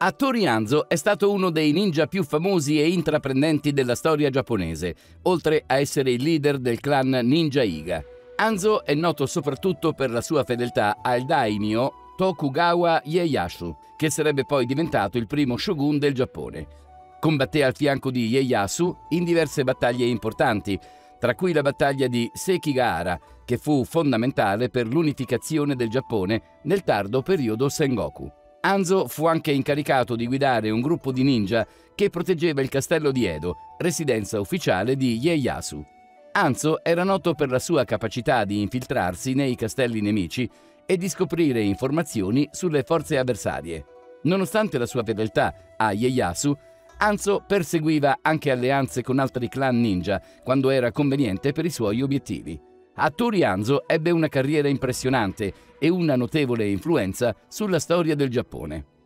Hattori Hanzo è stato uno dei ninja più famosi e intraprendenti della storia giapponese, oltre a essere il leader del clan Ninja Iga. Hanzo è noto soprattutto per la sua fedeltà al daimyo Tokugawa Ieyasu, che sarebbe poi diventato il primo shogun del Giappone. Combatté al fianco di Ieyasu in diverse battaglie importanti, tra cui la battaglia di Sekigahara, che fu fondamentale per l'unificazione del Giappone nel tardo periodo Sengoku. Anzo fu anche incaricato di guidare un gruppo di ninja che proteggeva il castello di Edo, residenza ufficiale di Ieyasu. Anzo era noto per la sua capacità di infiltrarsi nei castelli nemici e di scoprire informazioni sulle forze avversarie. Nonostante la sua fedeltà a Ieyasu, Anzo perseguiva anche alleanze con altri clan ninja quando era conveniente per i suoi obiettivi. Hattori Anzo ebbe una carriera impressionante e una notevole influenza sulla storia del Giappone.